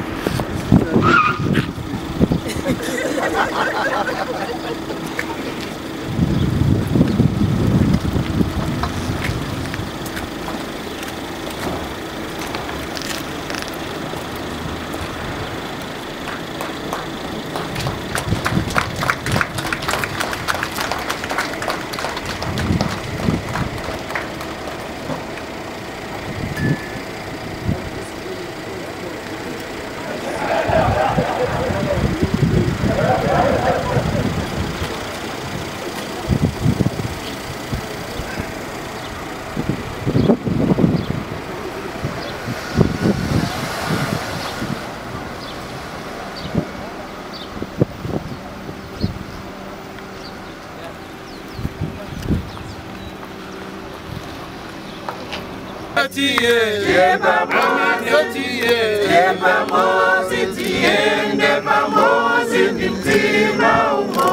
すいません。tiye yeba mo yo tiye yeba mo sitiye yeba mo sinimtima umo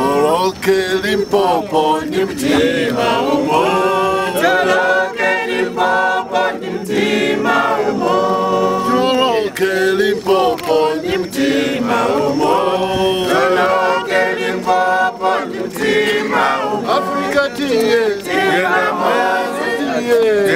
oroke limpopo nimtima umo oroke limpopo nimtima umo oroke limpopo nimtima umo oroke limpopo nimtima umo afrika tiye yeba mo sitiye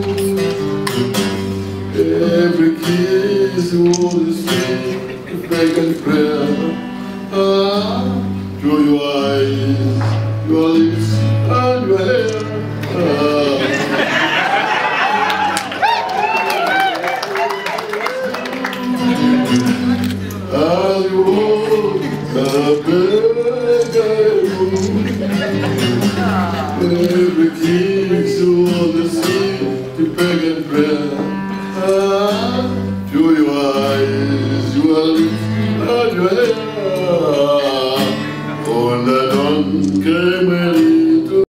Every kiss was a fragrant prayer. Ah, through your eyes, your lips. good.